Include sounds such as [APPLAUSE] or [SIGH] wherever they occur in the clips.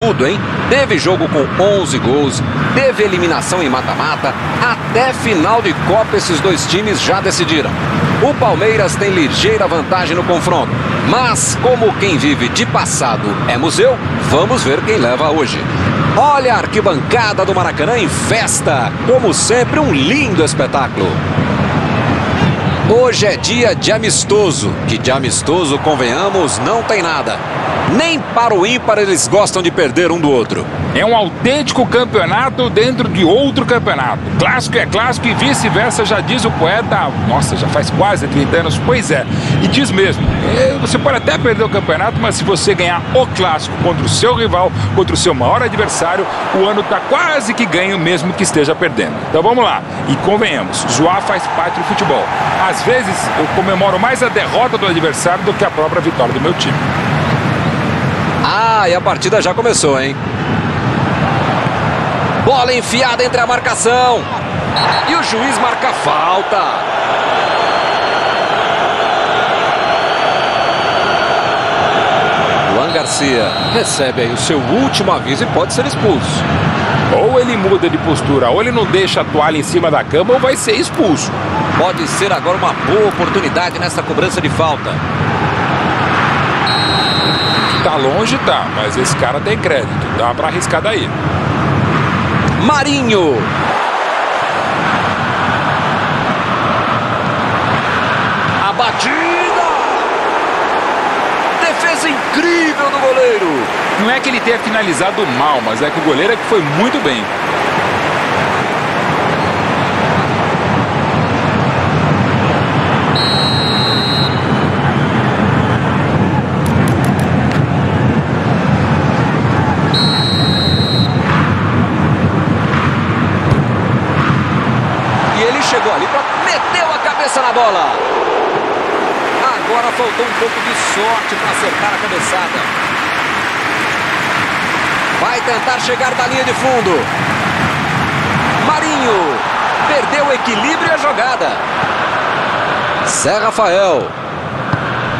tudo, hein? Teve jogo com 11 gols, teve eliminação em mata-mata, até final de Copa esses dois times já decidiram. O Palmeiras tem ligeira vantagem no confronto, mas como quem vive de passado é museu, vamos ver quem leva hoje. Olha a arquibancada do Maracanã em festa, como sempre um lindo espetáculo. Hoje é dia de amistoso, que de amistoso, convenhamos, não tem nada. Nem para o ímpar eles gostam de perder um do outro. É um autêntico campeonato dentro de outro campeonato. Clássico é clássico e vice-versa, já diz o poeta. Nossa, já faz quase 30 anos. Pois é, e diz mesmo: é, você pode até perder o campeonato, mas se você ganhar o clássico contra o seu rival, contra o seu maior adversário, o ano está quase que ganho, mesmo que esteja perdendo. Então vamos lá, e convenhamos: zoar faz parte do futebol. Às vezes eu comemoro mais a derrota do adversário do que a própria vitória do meu time. Ah, e a partida já começou, hein? Bola enfiada entre a marcação. E o juiz marca falta. Luan Garcia recebe aí o seu último aviso e pode ser expulso. Ou ele muda de postura, ou ele não deixa a toalha em cima da cama, ou vai ser expulso. Pode ser agora uma boa oportunidade nessa cobrança de falta. Tá longe, tá, mas esse cara tem crédito. Dá pra arriscar daí. Marinho. A batida. Defesa incrível do goleiro. Não é que ele tenha finalizado mal, mas é que o goleiro é que foi muito bem. E ele chegou ali para meteu a cabeça na bola. Agora faltou um pouco de sorte para acertar a cabeçada. Vai tentar chegar da linha de fundo. Marinho perdeu o equilíbrio e a jogada. Zé Rafael.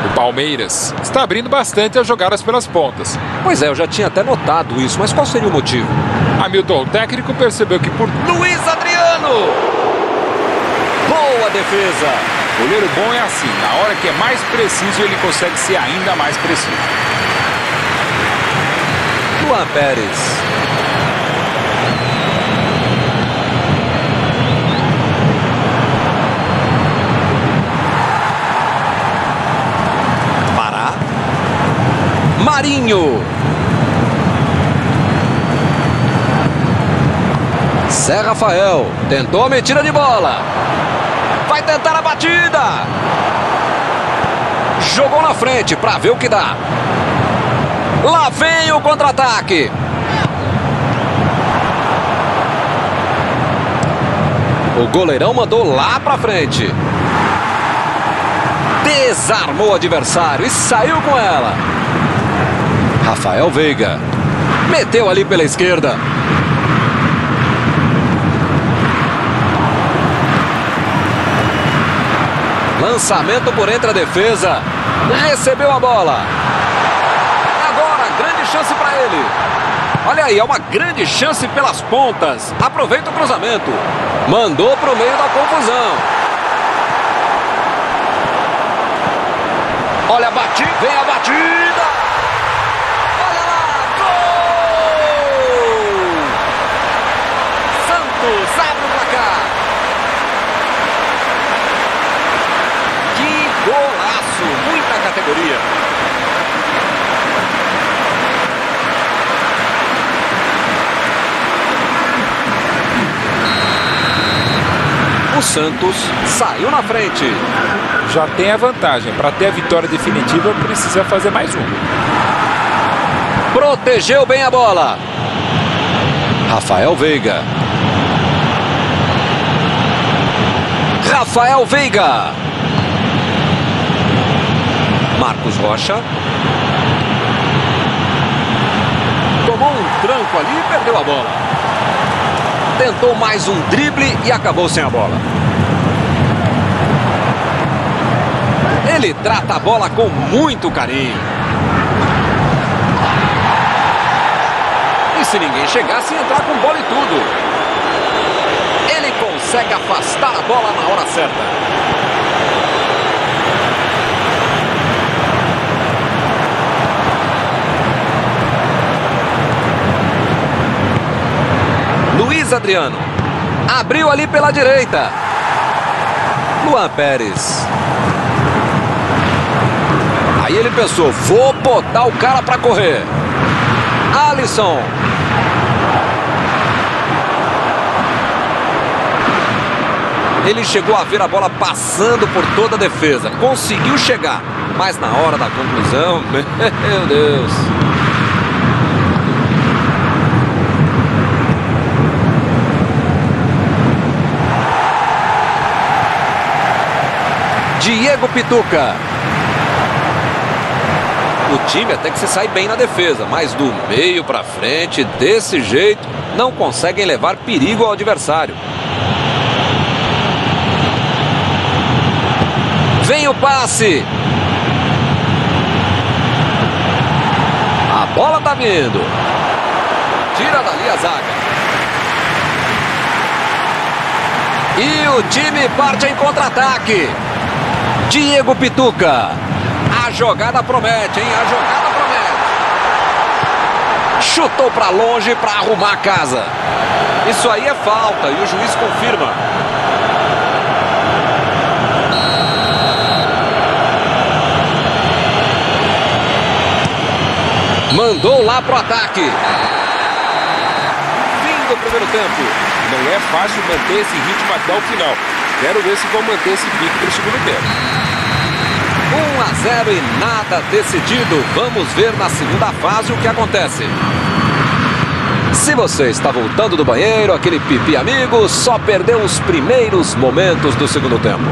O Palmeiras está abrindo bastante as jogadas pelas pontas. Pois é, eu já tinha até notado isso, mas qual seria o motivo? Hamilton, o técnico, percebeu que por Luiz Adriano. Boa defesa. Goleiro bom é assim, na hora que é mais preciso, ele consegue ser ainda mais preciso. Luan Pérez. Pará. Marinho. Zé Rafael tentou a metida de bola. Vai tentar a batida. Jogou na frente para ver o que dá. Lá vem o contra-ataque. O goleirão mandou lá pra frente. Desarmou o adversário e saiu com ela. Rafael Veiga. Meteu ali pela esquerda. Lançamento por entre a defesa. Recebeu a bola. Agora, grande chance para ele. Olha aí, é uma grande chance pelas pontas. Aproveita o cruzamento. Mandou para o meio da confusão. Olha a batida, vem a batida. Olha lá, gol! Santos abre o placar. Que golaço, muita categoria. O Santos saiu na frente. Já tem a vantagem. Para ter a vitória definitiva, precisa fazer mais um. Protegeu bem a bola. Rafael Veiga. Rafael Veiga. Marcos Rocha. Tomou um tranco ali e perdeu a bola. Tentou mais um drible e acabou sem a bola. Ele trata a bola com muito carinho. se ninguém chegasse, entrar com bola e tudo. Ele consegue afastar a bola na hora certa. Luiz Adriano. Abriu ali pela direita. Luan Pérez. Aí ele pensou, vou botar o cara para correr. Alisson. Ele chegou a ver a bola passando por toda a defesa. Conseguiu chegar. Mas na hora da conclusão, [LAUGHS] meu Deus. Diego Pituca. O time até que se sai bem na defesa, mas do meio para frente, desse jeito, não conseguem levar perigo ao adversário. Vem o passe. A bola tá vindo. Tira dali a zaga. E o time parte em contra-ataque. Diego Pituca. A jogada promete, hein? A jogada promete. Chutou para longe para arrumar a casa. Isso aí é falta e o juiz confirma. Mandou lá pro ataque. Fim do primeiro tempo. Não é fácil manter esse ritmo até o final. Quero ver se vão manter esse pique para o segundo tempo. 1 a 0 e nada decidido. Vamos ver na segunda fase o que acontece. Se você está voltando do banheiro, aquele pipi amigo, só perdeu os primeiros momentos do segundo tempo.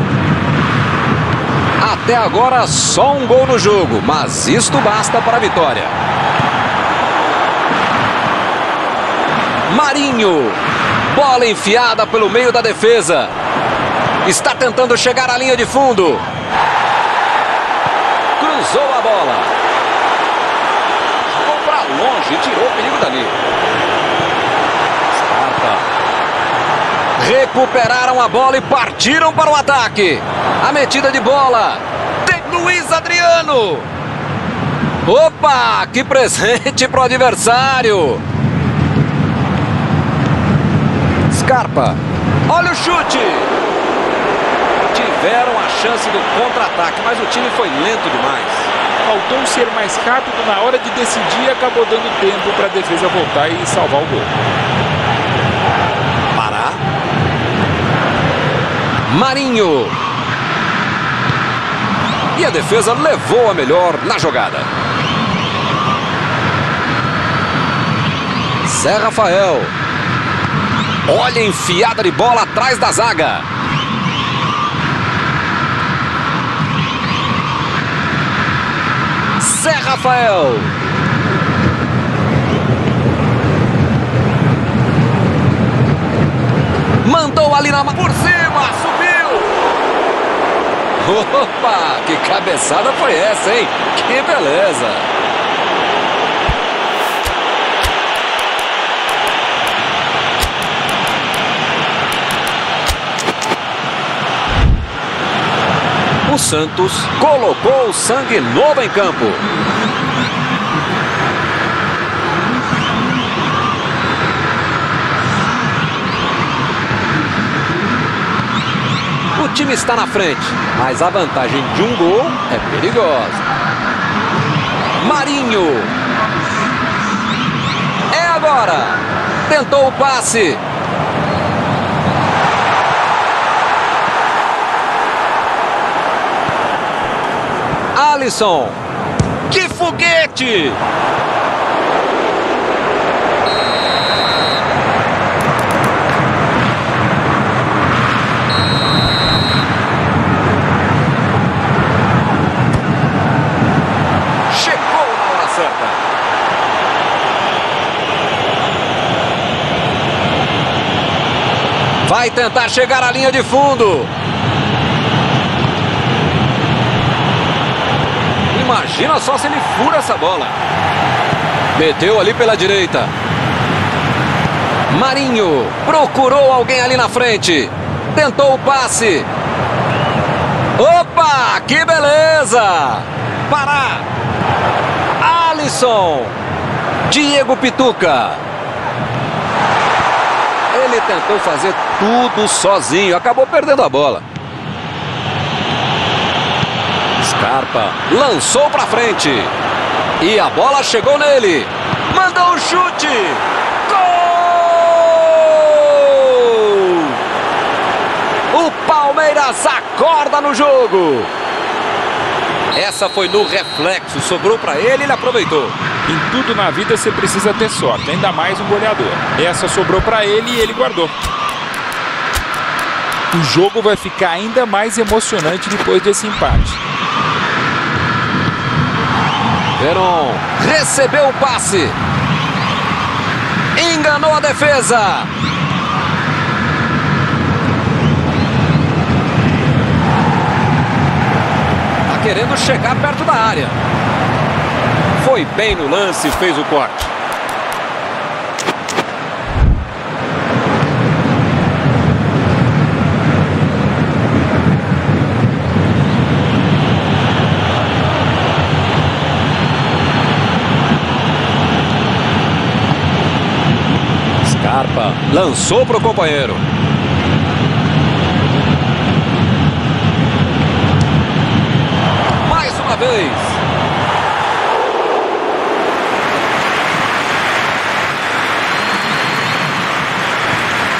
Até agora, só um gol no jogo, mas isto basta para a vitória. Marinho. Bola enfiada pelo meio da defesa. Está tentando chegar à linha de fundo. Cruzou a bola. Ficou para longe tirou o perigo dali. Scarpa. Recuperaram a bola e partiram para o ataque. A metida de bola. Tem Luiz Adriano. Opa, que presente para o adversário. Scarpa. Olha o chute. Tiveram a chance do contra-ataque, mas o time foi lento demais. Faltou ser mais rápido na hora de decidir e acabou dando tempo para a defesa voltar e salvar o gol. Pará. Marinho. E a defesa levou a melhor na jogada. Zé Rafael. Olha a enfiada de bola atrás da zaga. Zé Rafael. Mandou ali na por cima, subiu. [LAUGHS] Opa, que cabeçada foi essa, hein? Que beleza. O Santos colocou o sangue novo em campo. O time está na frente, mas a vantagem de um gol é perigosa. Marinho. É agora. Tentou o passe. Alisson. Que foguete! Vai tentar chegar à linha de fundo. Imagina só se ele fura essa bola. Meteu ali pela direita. Marinho procurou alguém ali na frente. Tentou o passe. Opa, que beleza! Pará! Alisson! Diego Pituca. Ele tentou fazer tudo sozinho, acabou perdendo a bola. Scarpa lançou para frente. E a bola chegou nele. Mandou um chute. Gol! O Palmeiras acorda no jogo. Essa foi no reflexo, sobrou para ele, ele aproveitou. Em tudo na vida você precisa ter sorte, ainda mais um goleador. Essa sobrou para ele e ele guardou. O jogo vai ficar ainda mais emocionante depois desse empate. Veron recebeu o passe. Enganou a defesa. Tá querendo chegar perto da área. Foi bem no lance, fez o corte. Scarpa lançou para o companheiro. Mais uma vez.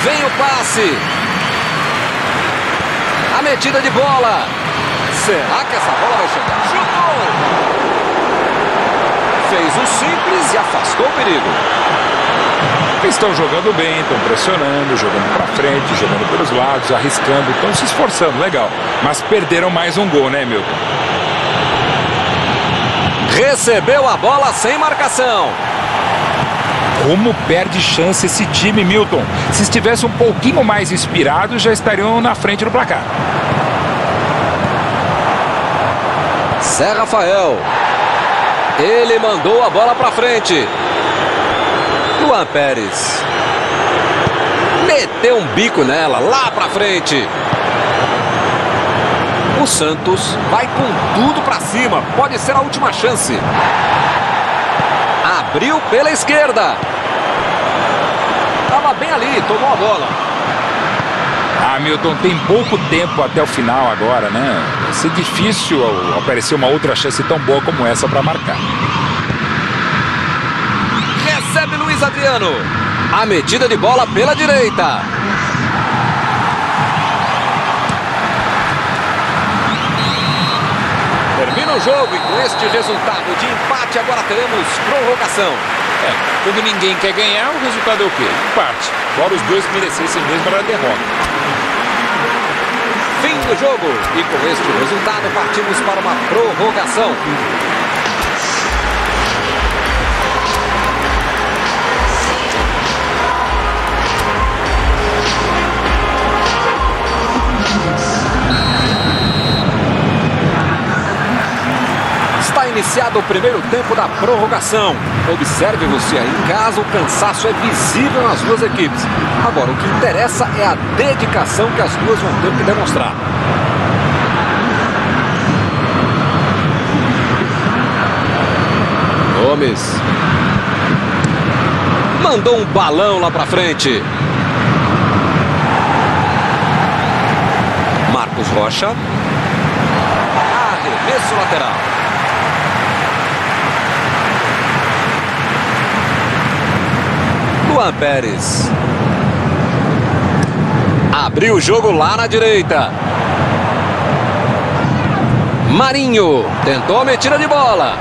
Vem o passe. A metida de bola. Será que essa bola vai chegar? Chutou! Fez o simples e afastou o perigo. Estão jogando bem, estão pressionando, jogando para frente, jogando pelos lados, arriscando, estão se esforçando, legal. Mas perderam mais um gol, né, Milton? Recebeu a bola sem marcação. Como perde chance esse time, Milton? Se estivesse um pouquinho mais inspirado, já estariam na frente do placar. Zé Rafael. Ele mandou a bola para frente. Luan Pérez. Meteu um bico nela, lá para frente. O Santos vai com tudo para cima. Pode ser a última chance. Abriu pela esquerda. Tava bem ali, tomou a bola. Ah, Milton, tem pouco tempo até o final agora, né? Vai ser difícil aparecer uma outra chance tão boa como essa para marcar. Luiz Adriano. A metida de bola pela direita. Termina o jogo e com este resultado de empate agora teremos prorrogação. É, quando ninguém quer ganhar, o resultado é o quê? Empate. Fora os dois merecessem mesmo a derrota. Fim do jogo e com este resultado partimos para uma prorrogação. Iniciado o primeiro tempo da prorrogação. Observe você aí em casa, o cansaço é visível nas duas equipes. Agora, o que interessa é a dedicação que as duas vão ter que demonstrar. Gomes. Mandou um balão lá pra frente. Marcos Rocha. Arremesso lateral. Luan Pérez. Abriu o jogo lá na direita. Marinho tentou a metida de bola.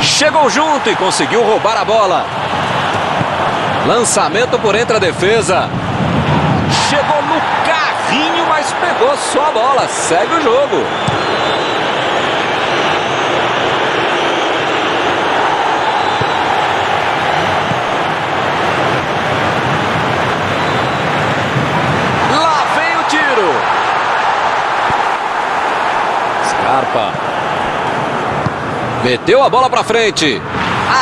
Chegou junto e conseguiu roubar a bola. Lançamento por entre a defesa. Chegou no carrinho, mas pegou só a bola. Segue o jogo. Lá vem o tiro. Scarpa. Meteu a bola para frente.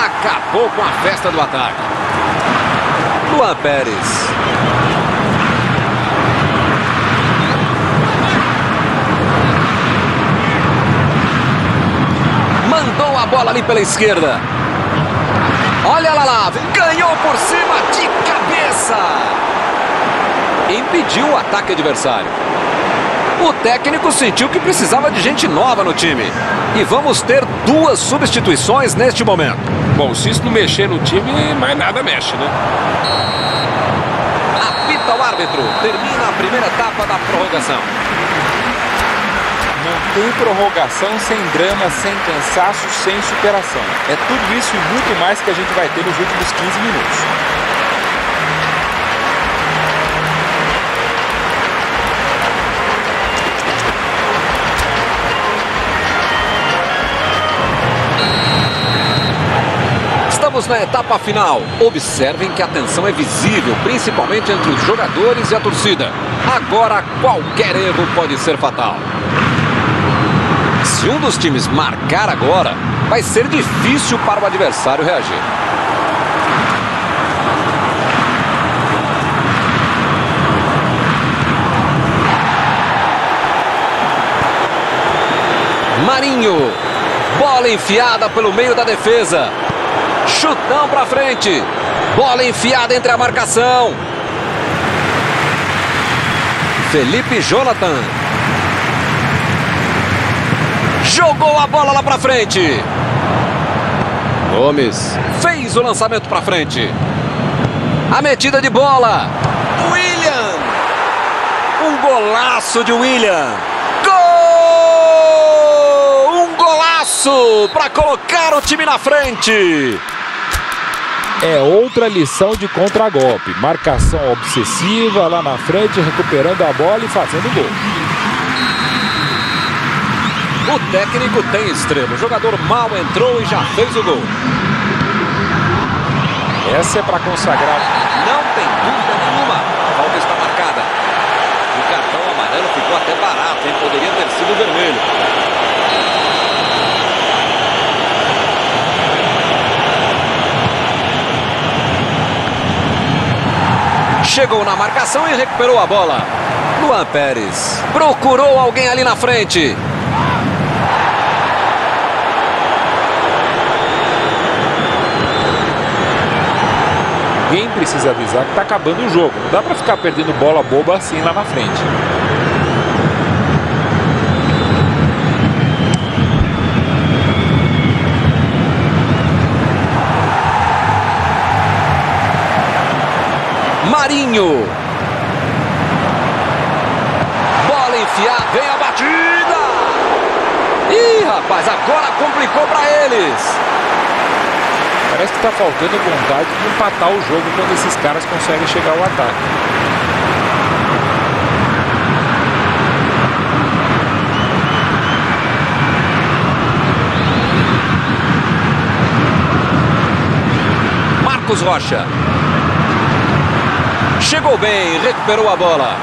Acabou com a festa do ataque. Luan Pérez. Mandou a bola ali pela esquerda. Olha lá lá, ganhou por cima de cabeça. Impediu o ataque adversário. O técnico sentiu que precisava de gente nova no time. E vamos ter duas substituições neste momento. Bom, se isso não mexer no time, mais nada mexe, né? Apita o árbitro. Termina a primeira etapa da prorrogação. Não tem prorrogação sem drama, sem cansaço, sem superação. É tudo isso e muito mais que a gente vai ter nos últimos 15 minutos. Estamos na etapa final. Observem que a tensão é visível, principalmente entre os jogadores e a torcida. Agora, qualquer erro pode ser fatal. Se um dos times marcar agora, vai ser difícil para o adversário reagir. Marinho. Bola enfiada pelo meio da defesa. Chutão para frente. Bola enfiada entre a marcação. Felipe Jonathan. Jogou a bola lá para frente. Gomes fez o lançamento para frente. A metida de bola. William. Um golaço de William. Gol! Um golaço para colocar o time na frente. É outra lição de contragolpe. Marcação obsessiva lá na frente, recuperando a bola e fazendo gol. O técnico tem estrela. O jogador mal entrou e já fez o gol. Essa é para consagrar. Não tem dúvida nenhuma. A falta está marcada. O cartão amarelo ficou até barato, hein? Poderia ter sido vermelho. Chegou na marcação e recuperou a bola. Luan Pérez procurou alguém ali na frente. Alguém precisa avisar que está acabando o jogo. Não dá para ficar perdendo bola boba assim lá na frente. Marinho. Bola enfiada, vem a batida. Ih, rapaz, agora complicou para eles. Parece que está faltando vontade de empatar o jogo quando esses caras conseguem chegar ao ataque. Marcos Rocha. Chegou bem, recuperou a bola.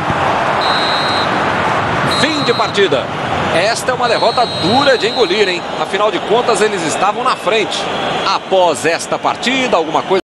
Fim de partida. Esta é uma derrota dura de engolir, hein? Afinal de contas, eles estavam na frente. Após esta partida, alguma coisa.